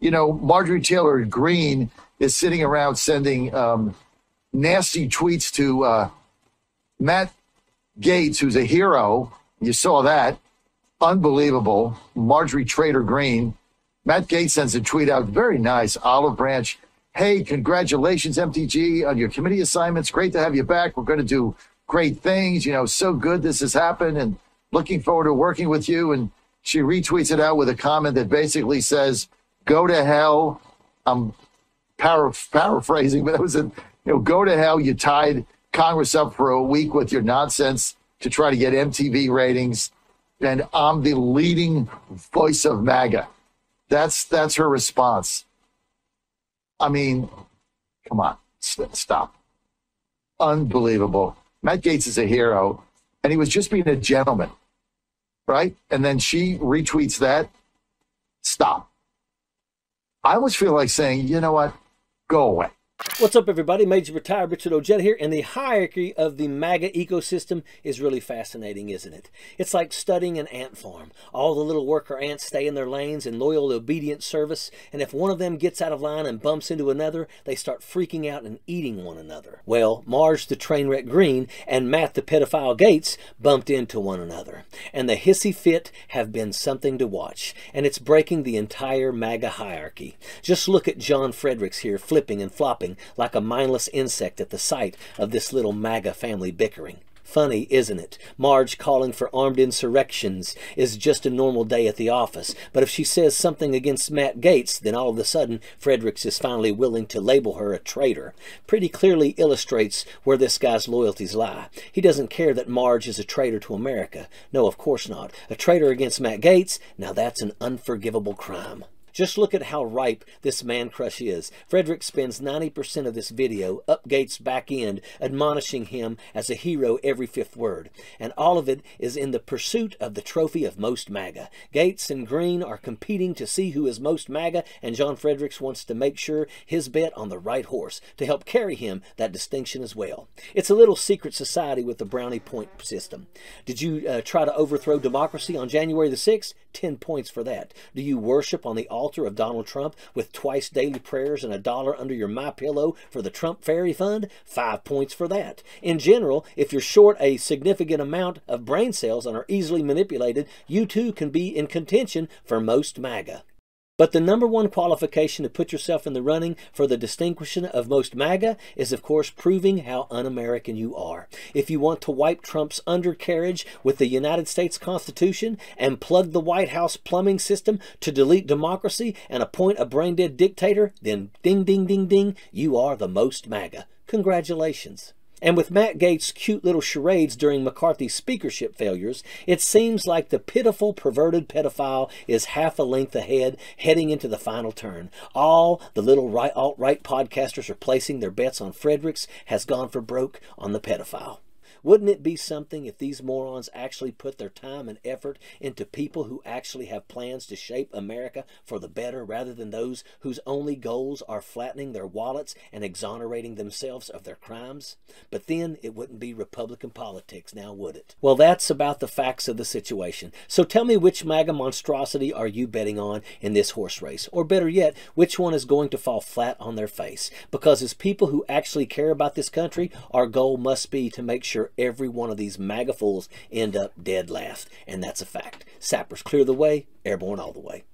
you know, Marjorie Taylor Greene is sitting around sending um, nasty tweets to uh, Matt Gaetz, who's a hero. You saw that. Unbelievable. Marjorie Traitor Greene. Matt Gaetz sends a tweet out. Very nice. Olive Branch. Hey, congratulations, MTG, on your committee assignments. Great to have you back. We're going to do great things. You know, so good this has happened and looking forward to working with you. And she retweets it out with a comment that basically says, go to hell. I'm para- paraphrasing, but it was a, you know, go to hell. You tied Congress up for a week with your nonsense to try to get MTV ratings. And I'm the leading voice of MAGA. That's that's her response. I mean, come on, stop. Unbelievable. Matt Gaetz is a hero, and he was just being a gentleman, right? And then she retweets that. Stop. I always feel like saying, you know what? Go away. What's up, everybody? Major Retired Richard Ojeda here, and the hierarchy of the MAGA ecosystem is really fascinating, isn't it? It's like studying an ant farm. All the little worker ants stay in their lanes in loyal, obedient service, and if one of them gets out of line and bumps into another, they start freaking out and eating one another. Well, Marge the Trainwreck Greene and Matt the Pedophile Gaetz bumped into one another, and the hissy fit have been something to watch, and it's breaking the entire MAGA hierarchy. Just look at John Fredericks here flipping and flopping like a mindless insect at the sight of this little MAGA family bickering. Funny, isn't it? Marge calling for armed insurrections is just a normal day at the office. But if she says something against Matt Gaetz, then all of a sudden Fredericks is finally willing to label her a traitor. Pretty clearly illustrates where this guy's loyalties lie. He doesn't care that Marge is a traitor to America. No, of course not. A traitor against Matt Gaetz? Now that's an unforgivable crime. Just look at how ripe this man crush is. Frederick spends 90% of this video up Gaetz' back end, admonishing him as a hero every fifth word. And all of it is in the pursuit of the trophy of most MAGA. Gaetz and Greene are competing to see who is most MAGA, and John Fredericks wants to make sure his bet on the right horse to help carry him that distinction as well. It's a little secret society with the brownie point system. Did you uh, try to overthrow democracy on January the 6th? 10 points for that. Do you worship on the altar of Donald Trump with twice daily prayers and a dollar under your My Pillow for the Trump Fairy Fund? Five points for that. In general, if you're short a significant amount of brain cells and are easily manipulated, you too can be in contention for most MAGA. But the number one qualification to put yourself in the running for the distinction of most MAGA is, of course, proving how un American you are. If you want to wipe Trump's undercarriage with the United States Constitution and plug the White House plumbing system to delete democracy and appoint a brain dead dictator, then ding, ding, ding, ding, you are the most MAGA. Congratulations. And with Matt Gaetz' cute little charades during McCarthy's speakership failures, it seems like the pitiful, perverted pedophile is half a length ahead, heading into the final turn. All the little right, alt-right podcasters are placing their bets on Fredericks has gone for broke on the pedophile. Wouldn't it be something if these morons actually put their time and effort into people who actually have plans to shape America for the better rather than those whose only goals are flattening their wallets and exonerating themselves of their crimes? But then it wouldn't be Republican politics now, would it? Well, that's about the facts of the situation. So tell me which MAGA monstrosity are you betting on in this horse race? Or better yet, which one is going to fall flat on their face? Because as people who actually care about this country, our goal must be to make sure every one of these MAGA fools end up dead last. And that's a fact. Sappers clear the way, airborne all the way.